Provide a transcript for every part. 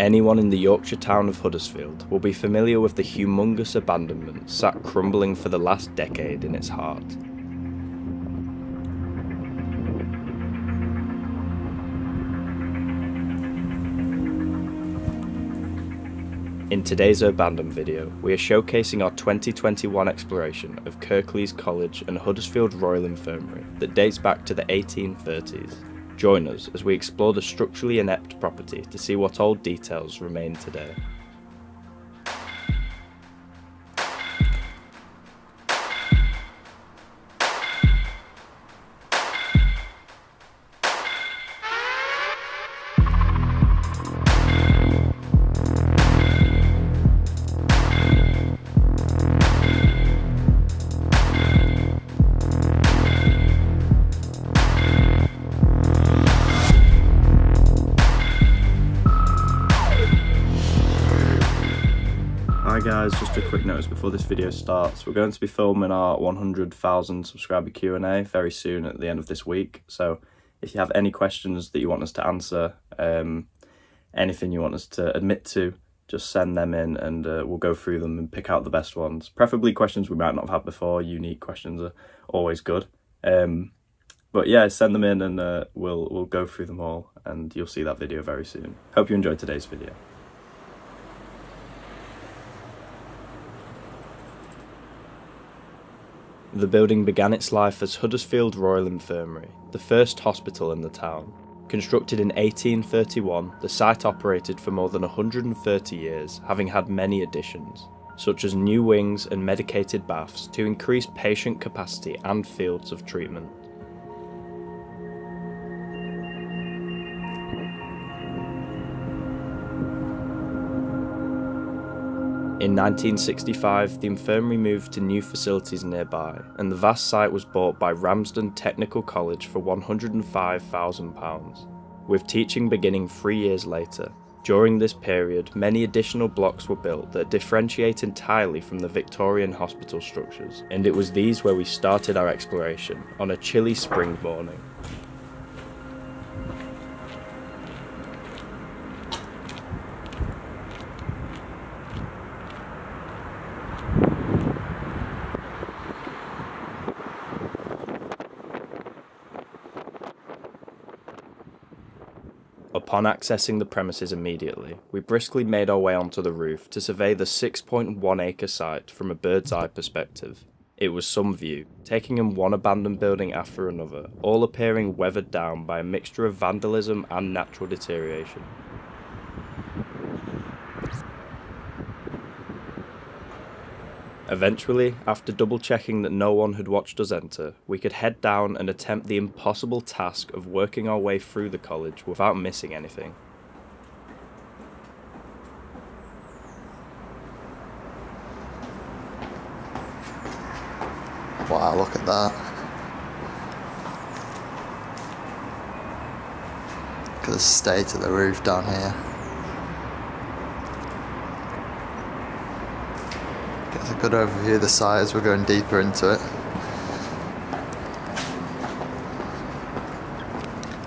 Anyone in the Yorkshire town of Huddersfield will be familiar with the humongous abandonment sat crumbling for the last decade in its heart. In today's Urbandoned video, we are showcasing our 2021 exploration of Kirklees College and Huddersfield Royal Infirmary that dates back to the 1830s. Join us as we explore the structurally inept property to see what old details remain today. Guys, just a quick notice before this video starts. We're going to be filming our 100,000 subscriber Q&A very soon at the end of this week. So if you have any questions that you want us to answer, um, anything you want us to admit to, just send them in and uh, we'll go through them and pick out the best ones. Preferably questions we might not have had before. Unique questions are always good. Um, but yeah, send them in and uh, we'll we'll go through them all and you'll see that video very soon. Hope you enjoyed today's video. The building began its life as Huddersfield Royal Infirmary, the first hospital in the town. Constructed in 1831, the site operated for more than 130 years, having had many additions, such as new wings and medicated baths to increase patient capacity and fields of treatment. In 1965, the infirmary moved to new facilities nearby, and the vast site was bought by Ramsden Technical College for £105,000, with teaching beginning three years later. During this period, many additional blocks were built that differentiate entirely from the Victorian hospital structures, and it was these where we started our exploration on a chilly spring morning. Upon accessing the premises immediately, we briskly made our way onto the roof to survey the 6.1 acre site from a bird's eye perspective. It was some view, taking in one abandoned building after another, all appearing weathered down by a mixture of vandalism and natural deterioration. Eventually, after double checking that no one had watched us enter, we could head down and attempt the impossible task of working our way through the college without missing anything. Wow, look at that. Look at the state of the roof down here. A good overview of the site as we're going deeper into it.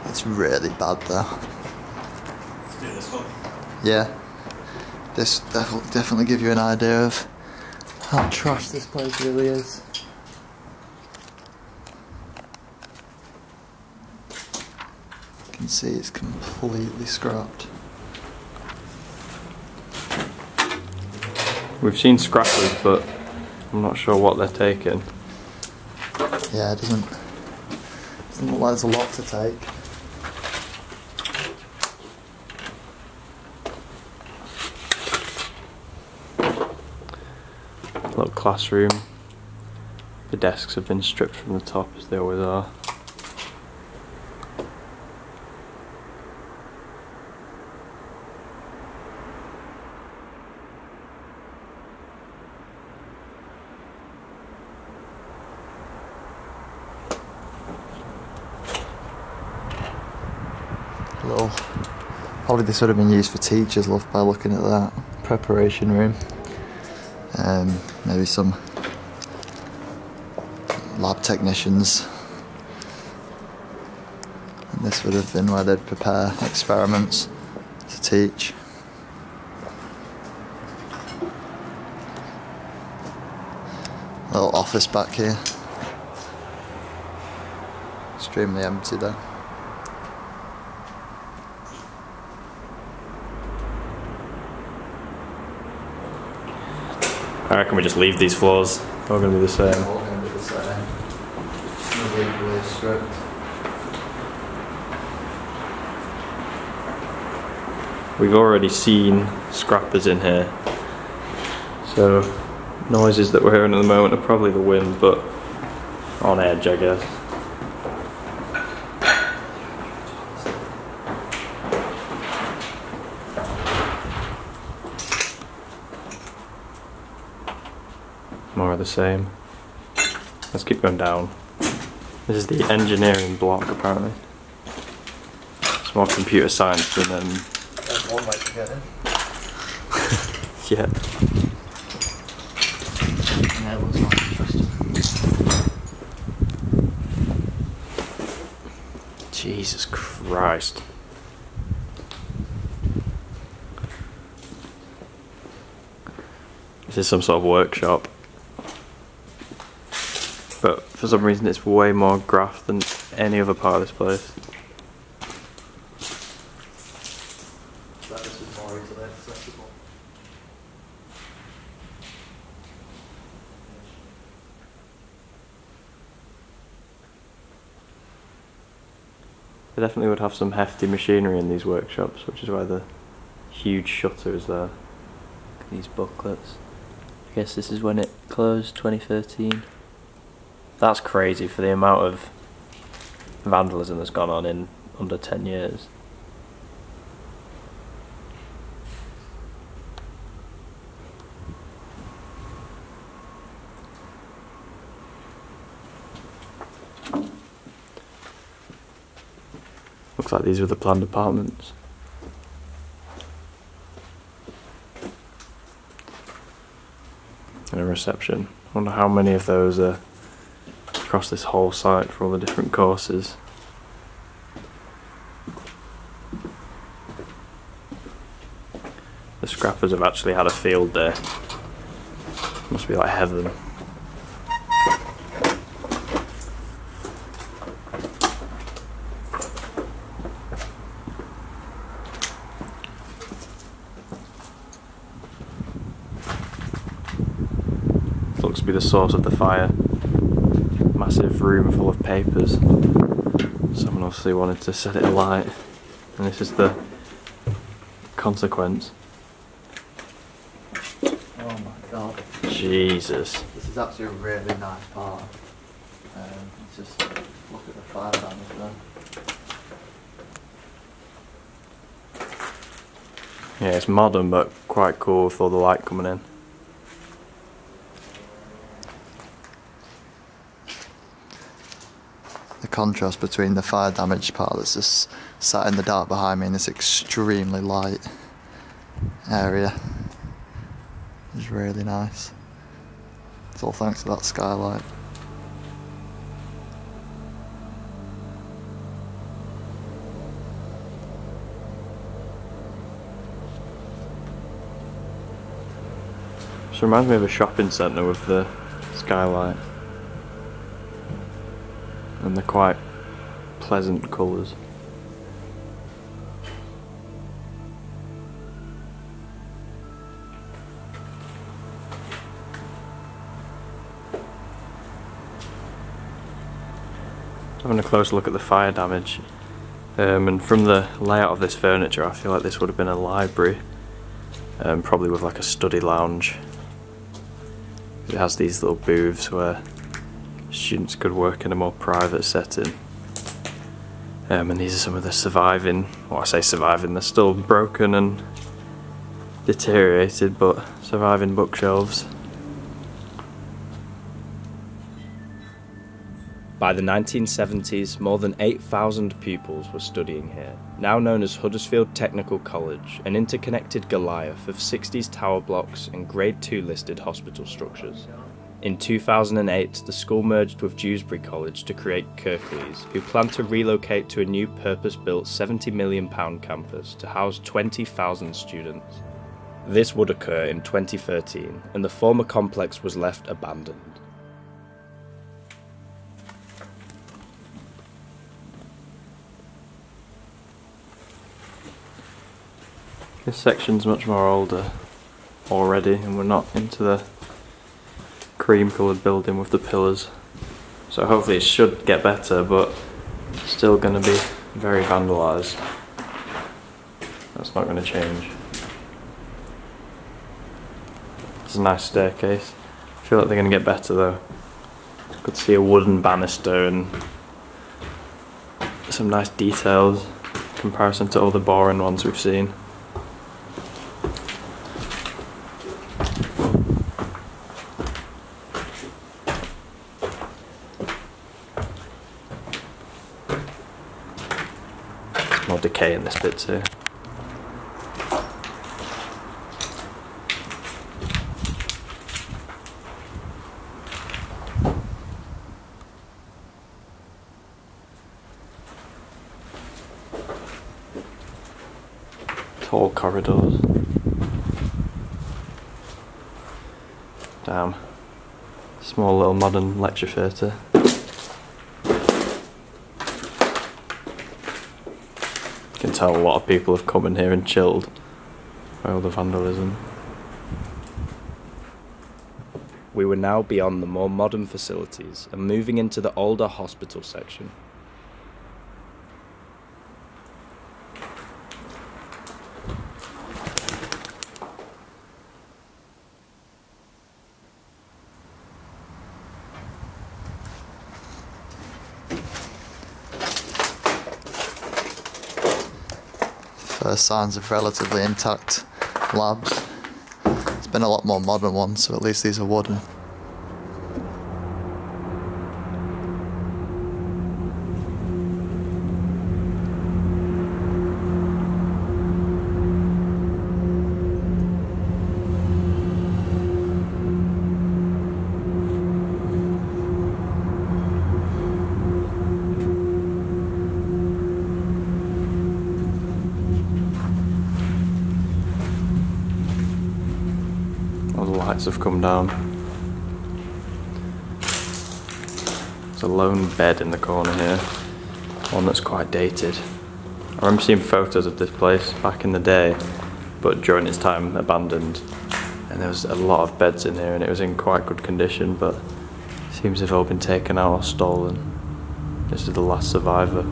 It's really bad though. Let's do this one. Yeah. This def- definitely give you an idea of how trash this place really is. You can see it's completely scrapped. We've seen scrappers, but I'm not sure what they're taking. Yeah, it doesn't doesn't look like there's a lot to take. Little classroom. The desks have been stripped from the top as they always are. Probably this would have been used for teachers' love by looking at that. Preparation room. Um, maybe some lab technicians. And this would have been where they'd prepare experiments to teach. Little office back here. Extremely empty though. I reckon we just leave these floors. They're all going to be the same. All going to be the same. Legally strict. We've already seen scrappers in here. So noises that we're hearing at the moment are probably the wind, but on edge I guess. The same. Let's keep going down. This is the engineering block apparently. It's more computer science than um, yeah. Jesus Christ. This is some sort of workshop. For some reason it's way more graph than any other part of this place. They definitely would have some hefty machinery in these workshops, which is why the huge shutter is there. These booklets. I guess this is when it closed, 2013. That's crazy for the amount of vandalism that's gone on in under 10 years. Looks like these were the planned apartments. And a reception. I wonder how many of those are across this whole site for all the different courses. The scrappers have actually had a field day. Must be like heaven. Looks to be the source of the fire. Massive room full of papers. Someone obviously wanted to set it alight, and this is the consequence. Oh my god. Jesus. This is actually a really nice part. Um, just look at the fire damage there. Yeah, it's modern but quite cool with all the light coming in. Contrast between the fire damaged part that's just sat in the dark behind me and this extremely light area is really nice. It's all thanks to that skylight. This reminds me of a shopping centre with the skylight. And the quite pleasant colours. Having a close look at the fire damage. Um, and from the layout of this furniture, I feel like this would have been a library. Um, probably with like a study lounge. It has these little booths where students could work in a more private setting. Um, and these are some of the surviving, well I say surviving, they're still broken and deteriorated but surviving bookshelves. By the 1970s, more than 8,000 pupils were studying here. Now known as Huddersfield Technical College, an interconnected Goliath of 60s tower blocks and Grade 2 listed hospital structures. In 2008, the school merged with Dewsbury College to create Kirklees, who planned to relocate to a new purpose built £70 million campus to house 20,000 students. This would occur in 2013, and the former complex was left abandoned. This section's much more older already, and we're not into the cream coloured building with the pillars. So hopefully it should get better but still going to be very vandalised. That's not going to change. It's a nice staircase. I feel like they're going to get better though. Could see a wooden banister and some nice details in comparison to all the boring ones we've seen. There's more decay in this bit too. Tall corridors. Damn. Small little modern lecture theatre. You can tell a lot of people have come in here and chilled by all the vandalism. We were now beyond the more modern facilities and moving into the older hospital section. First signs of relatively intact labs. It's been a lot more modern ones, so at least these are wooden. Have come down. There's a lone bed in the corner here, one that's quite dated. I remember seeing photos of this place back in the day, but during its time abandoned. And there was a lot of beds in here, and it was in quite good condition, but seems to have all been taken out or stolen. This is the last survivor.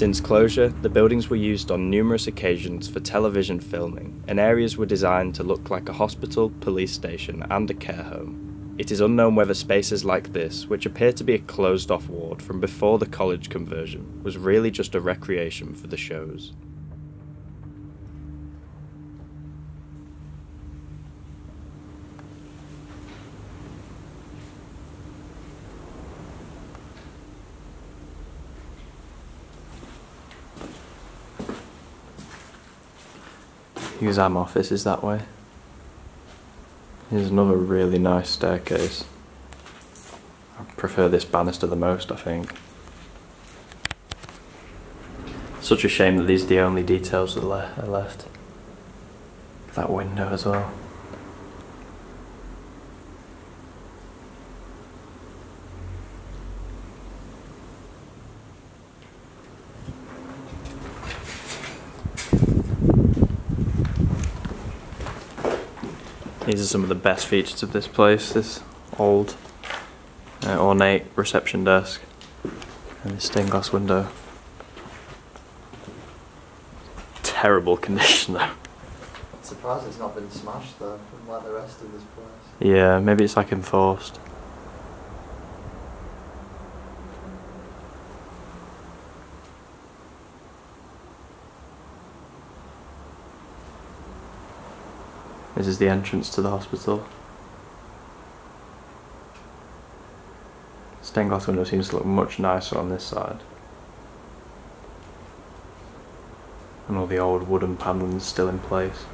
Since closure, the buildings were used on numerous occasions for television filming, and areas were designed to look like a hospital, police station, and a care home. It is unknown whether spaces like this, which appear to be a closed off ward from before the college conversion, was really just a recreation for the shows. Exam office is that way. Here's another really nice staircase. I prefer this banister the most, I think. Such a shame that these are the only details that are left. That window as well. Some of the best features of this place. This old, uh, ornate reception desk and this stained glass window. Terrible condition though. I'm surprised it's not been smashed though, like the rest of this place. Yeah, maybe it's like enforced. This is the entrance to the hospital. Stained glass window seems to look much nicer on this side. And all the old wooden panelling's still in place.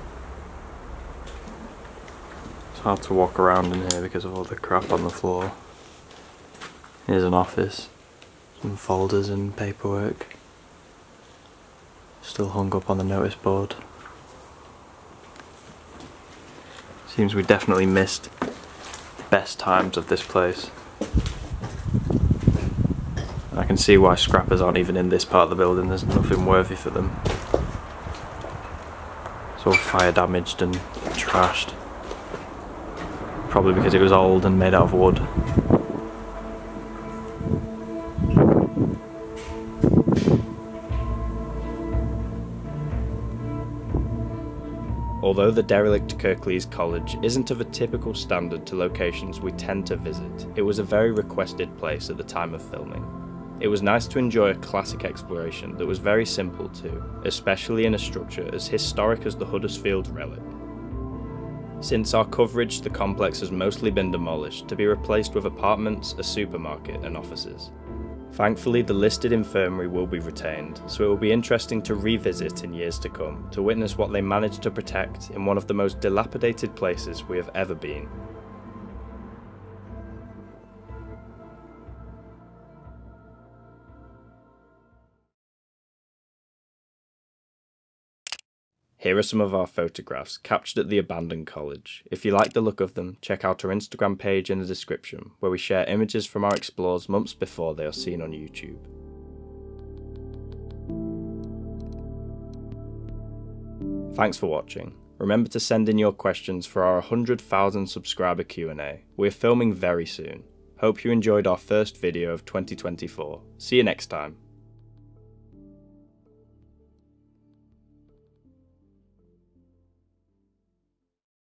It's hard to walk around in here because of all the crap on the floor. Here's an office, some folders and paperwork. Still hung up on the notice board. Seems we definitely missed the best times of this place. I can see why scrappers aren't even in this part of the building, there's nothing worthy for them. It's all fire damaged and trashed. Probably because it was old and made out of wood. Although the derelict Kirklees College isn't of a typical standard to locations we tend to visit, it was a very requested place at the time of filming. It was nice to enjoy a classic exploration that was very simple too, especially in a structure as historic as the Huddersfield Relic. Since our coverage, the complex has mostly been demolished to be replaced with apartments, a supermarket, and offices. Thankfully, the listed infirmary will be retained, so it will be interesting to revisit in years to come to witness what they managed to protect in one of the most dilapidated places we have ever been. Here are some of our photographs captured at the abandoned college. If you like the look of them, check out our Instagram page in the description, where we share images from our explores months before they are seen on YouTube. Thanks for watching. Remember to send in your questions for our 100,000 subscriber Q&A. We're filming very soon. Hope you enjoyed our first video of 2024. See you next time.